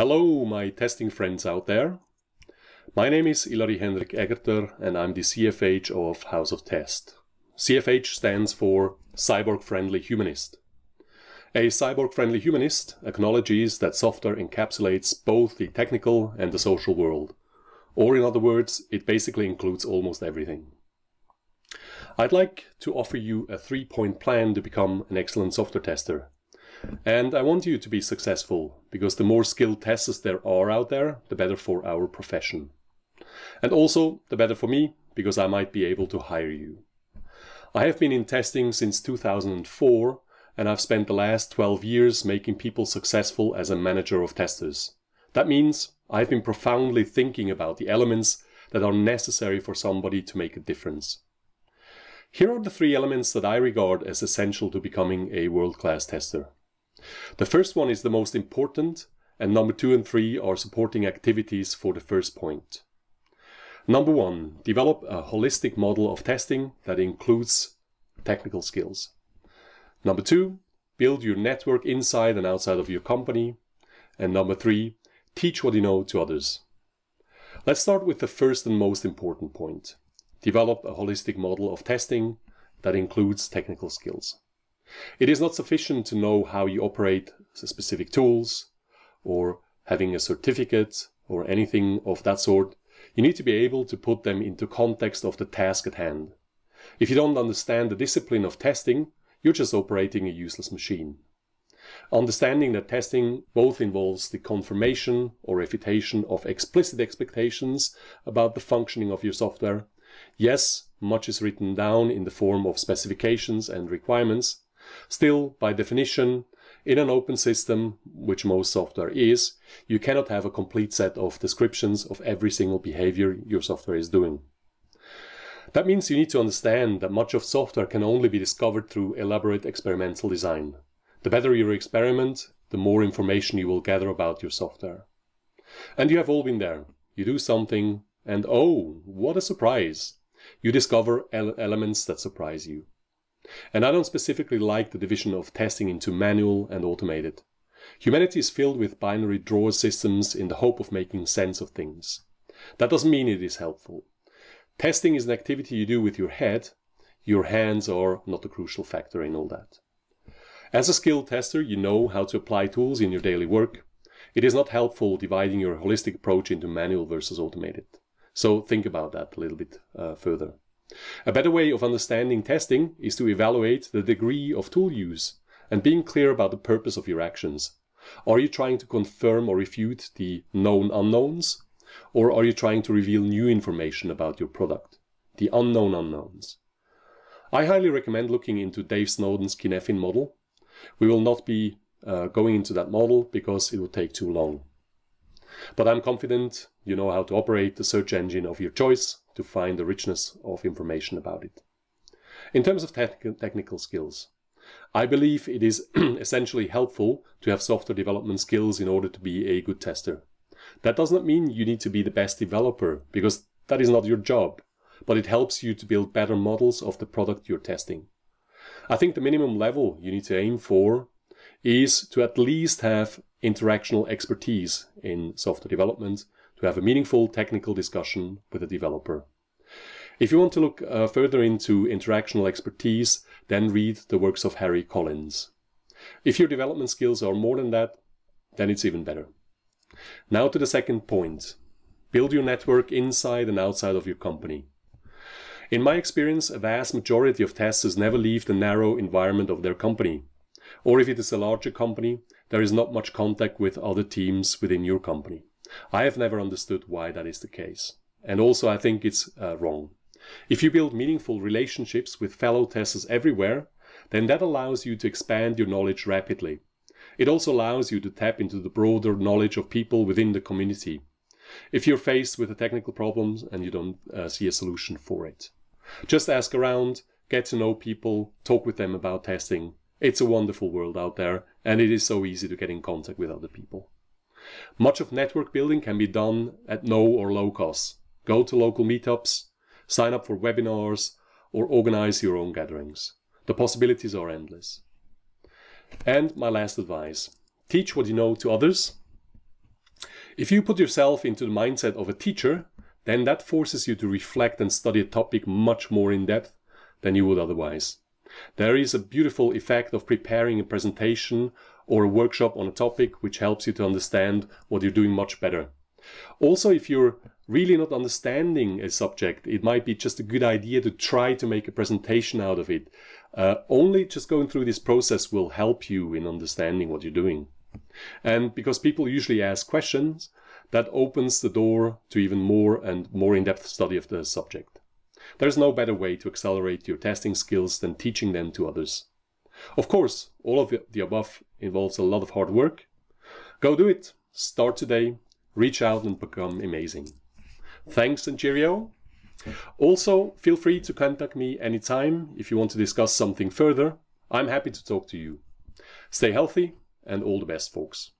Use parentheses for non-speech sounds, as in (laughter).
Hello, my testing friends out there. My name is Ilari Henrik Aegerter and I'm the CFH of House of Test. CFH stands for Cyborg Friendly Humanist. A cyborg friendly humanist acknowledges that software encapsulates both the technical and the social world. Or in other words, it basically includes almost everything. I'd like to offer you a three-point plan to become an excellent software tester. And I want you to be successful, because the more skilled testers there are out there, the better for our profession. And also, the better for me, because I might be able to hire you. I have been in testing since 2004, and I've spent the last 12 years making people successful as a manager of testers. That means I've been profoundly thinking about the elements that are necessary for somebody to make a difference. Here are the three elements that I regard as essential to becoming a world-class tester. The first one is the most important, and number two and three are supporting activities for the first point. Number one, develop a holistic model of testing that includes technical skills. Number two, build your network inside and outside of your company. And number three, teach what you know to others. Let's start with the first and most important point. Develop a holistic model of testing that includes technical skills. It is not sufficient to know how you operate specific tools or having a certificate or anything of that sort. You need to be able to put them into context of the task at hand. If you don't understand the discipline of testing, you're just operating a useless machine. Understanding that testing both involves the confirmation or refutation of explicit expectations about the functioning of your software. Yes, much is written down in the form of specifications and requirements. Still, by definition, in an open system, which most software is, you cannot have a complete set of descriptions of every single behavior your software is doing. That means you need to understand that much of software can only be discovered through elaborate experimental design. The better your experiment, the more information you will gather about your software. And you have all been there. You do something, and oh, what a surprise! You discover ele elements that surprise you. And I don't specifically like the division of testing into manual and automated. Humanity is filled with binary drawer systems in the hope of making sense of things. That doesn't mean it is helpful. Testing is an activity you do with your head. Your hands are not a crucial factor in all that. As a skilled tester, you know how to apply tools in your daily work. It is not helpful dividing your holistic approach into manual versus automated. So think about that a little bit uh, further. A better way of understanding testing is to evaluate the degree of tool use and being clear about the purpose of your actions. Are you trying to confirm or refute the known unknowns? Or are you trying to reveal new information about your product? The unknown unknowns. I highly recommend looking into Dave Snowden's Cynefin model. We will not be uh, going into that model because it would take too long. But I'm confident you know how to operate the search engine of your choice to find the richness of information about it. In terms of te technical skills, I believe it is (clears throat) essentially helpful to have software development skills in order to be a good tester. That does not mean you need to be the best developer, because that is not your job, but it helps you to build better models of the product you're testing. I think the minimum level you need to aim for is to at least have interactional expertise in software development, to have a meaningful technical discussion with a developer. If you want to look uh, further into interactional expertise, then read the works of Harry Collins. If your development skills are more than that, then it's even better. Now to the second point. Build your network inside and outside of your company. In my experience, a vast majority of testers never leave the narrow environment of their company. Or if it is a larger company, there is not much contact with other teams within your company. I have never understood why that is the case. And also I think it's uh, wrong. If you build meaningful relationships with fellow testers everywhere, then that allows you to expand your knowledge rapidly. It also allows you to tap into the broader knowledge of people within the community. If you're faced with a technical problem and you don't uh, see a solution for it, just ask around, get to know people, talk with them about testing. It's a wonderful world out there and it is so easy to get in contact with other people. Much of network building can be done at no or low cost. Go to local meetups, sign up for webinars, or organize your own gatherings. The possibilities are endless. And my last advice, teach what you know to others. If you put yourself into the mindset of a teacher, then that forces you to reflect and study a topic much more in depth than you would otherwise. There is a beautiful effect of preparing a presentation or a workshop on a topic which helps you to understand what you're doing much better. Also, if you're really not understanding a subject, it might be just a good idea to try to make a presentation out of it. Uh, only just going through this process will help you in understanding what you're doing. And because people usually ask questions, that opens the door to even more and more in-depth study of the subject. There's no better way to accelerate your testing skills than teaching them to others. Of course, all of the above involves a lot of hard work. Go do it. Start today. Reach out and become amazing. Thanks and cheerio. Also, feel free to contact me anytime if you want to discuss something further. I'm happy to talk to you. Stay healthy and all the best, folks.